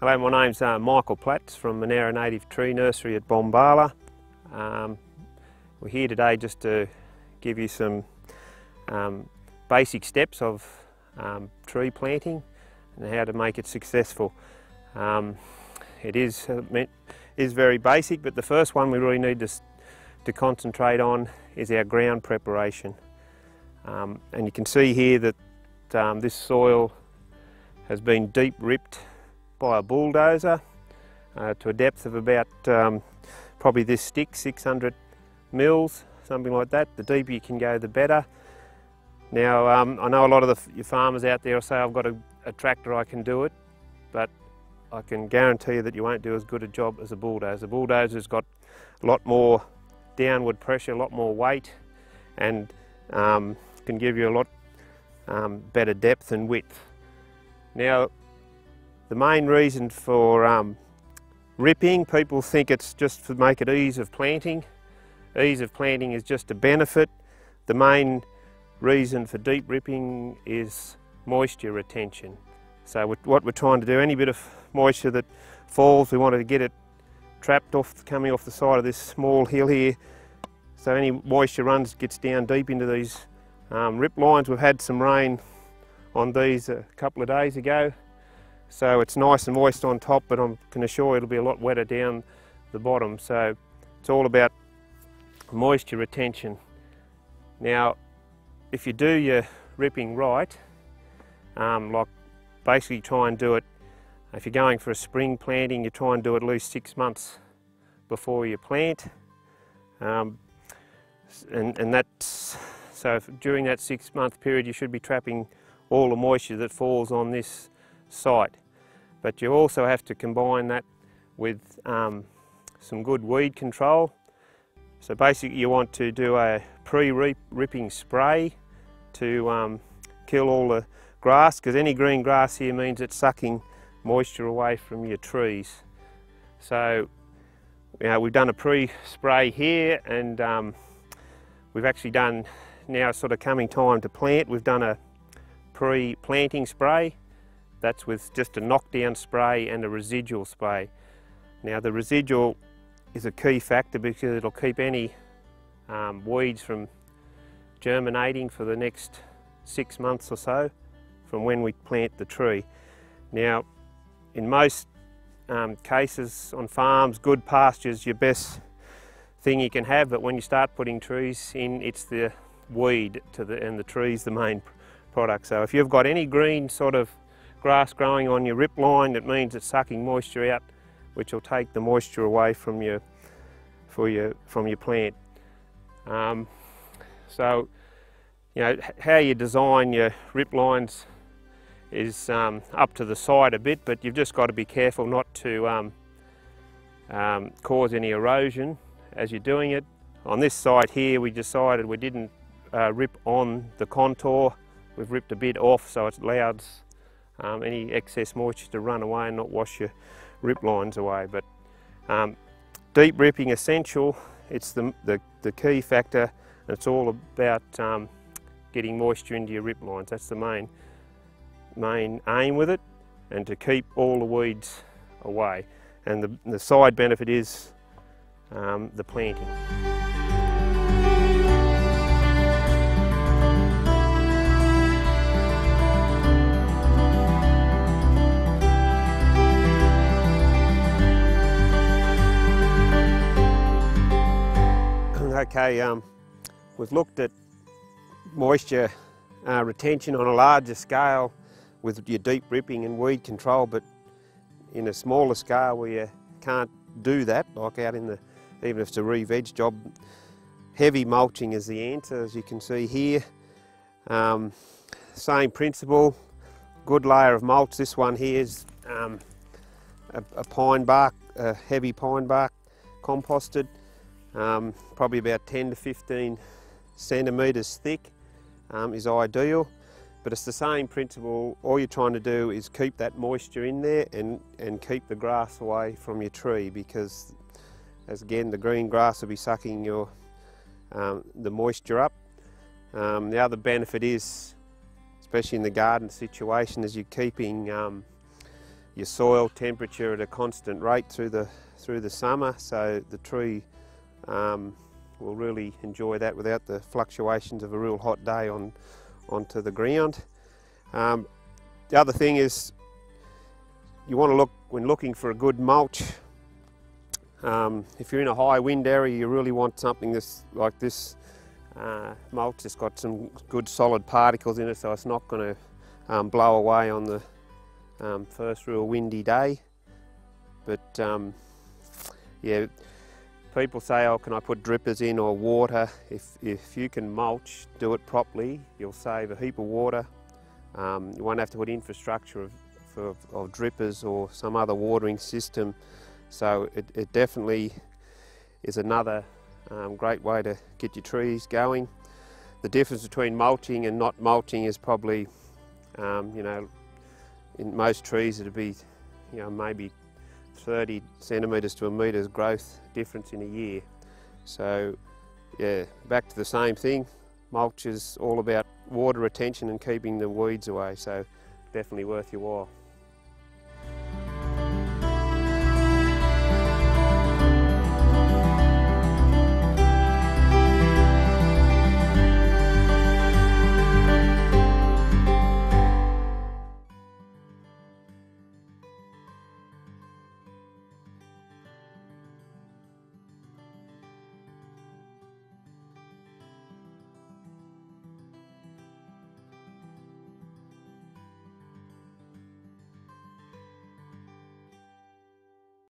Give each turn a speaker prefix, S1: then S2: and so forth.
S1: Hello, my name's uh, Michael Platts from Monaro Native Tree Nursery at Bombala. Um, we're here today just to give you some um, basic steps of um, tree planting and how to make it successful. Um, it is, uh, is very basic, but the first one we really need to, to concentrate on is our ground preparation. Um, and you can see here that um, this soil has been deep ripped by a bulldozer uh, to a depth of about um, probably this stick, 600 mils, something like that. The deeper you can go, the better. Now, um, I know a lot of the, your farmers out there will say, I've got a, a tractor, I can do it, but I can guarantee you that you won't do as good a job as a bulldozer. A bulldozer's got a lot more downward pressure, a lot more weight, and um, can give you a lot um, better depth and width. Now, the main reason for um, ripping, people think it's just to make it ease of planting. Ease of planting is just a benefit. The main reason for deep ripping is moisture retention. So what we're trying to do, any bit of moisture that falls, we wanted to get it trapped off, coming off the side of this small hill here. So any moisture runs, gets down deep into these um, rip lines. We've had some rain on these a couple of days ago. So it's nice and moist on top, but I can assure you it'll be a lot wetter down the bottom. So it's all about moisture retention. Now, if you do your ripping right, um, like basically try and do it, if you're going for a spring planting, you try and do it at least six months before you plant. Um, and, and that's, so during that six month period you should be trapping all the moisture that falls on this site. But you also have to combine that with um, some good weed control. So basically you want to do a pre-ripping spray to um, kill all the grass because any green grass here means it's sucking moisture away from your trees. So you know, we've done a pre-spray here and um, we've actually done, now sort of coming time to plant, we've done a pre-planting spray. That's with just a knockdown spray and a residual spray. Now the residual is a key factor because it'll keep any um, weeds from germinating for the next six months or so from when we plant the tree. Now in most um, cases on farms, good pastures your best thing you can have but when you start putting trees in it's the weed to the, and the tree's the main product. So if you've got any green sort of grass growing on your rip line, it means it's sucking moisture out, which will take the moisture away from your, for your, from your plant. Um, so, you know, how you design your rip lines is um, up to the side a bit, but you've just got to be careful not to um, um, cause any erosion as you're doing it. On this side here, we decided we didn't uh, rip on the contour We've ripped a bit off so it allows um, any excess moisture to run away and not wash your rip lines away. But um, deep ripping essential, it's the, the, the, key factor and it's all about um, getting moisture into your rip lines. That's the main, main aim with it and to keep all the weeds away. And the, the side benefit is um, the planting. Okay, um, we've looked at moisture uh, retention on a larger scale with your deep ripping and weed control, but in a smaller scale where you can't do that, like out in the, even if it's a re-veg job, heavy mulching is the answer, as you can see here. Um, same principle, good layer of mulch. This one here is um, a, a pine bark, a heavy pine bark composted. Um, probably about 10 to 15 centimetres thick um, is ideal. But it's the same principle. All you're trying to do is keep that moisture in there and and keep the grass away from your tree because as again the green grass will be sucking your um, the moisture up. Um, the other benefit is especially in the garden situation is you're keeping um, your soil temperature at a constant rate through the through the summer. So the tree um, will really enjoy that without the fluctuations of a real hot day on onto the ground. Um, the other thing is you want to look when looking for a good mulch um, if you're in a high wind area you really want something this like this uh, mulch that's got some good solid particles in it so it's not going to um, blow away on the um, first real windy day but um, yeah people say oh can I put drippers in or water? If, if you can mulch do it properly you'll save a heap of water. Um, you won't have to put infrastructure of, for, of drippers or some other watering system. So it, it definitely is another um, great way to get your trees going. The difference between mulching and not mulching is probably, um, you know, in most trees it'd be, you know, maybe 30 centimetres to a metre's growth difference in a year. So, yeah, back to the same thing. Mulch is all about water retention and keeping the weeds away, so definitely worth your while.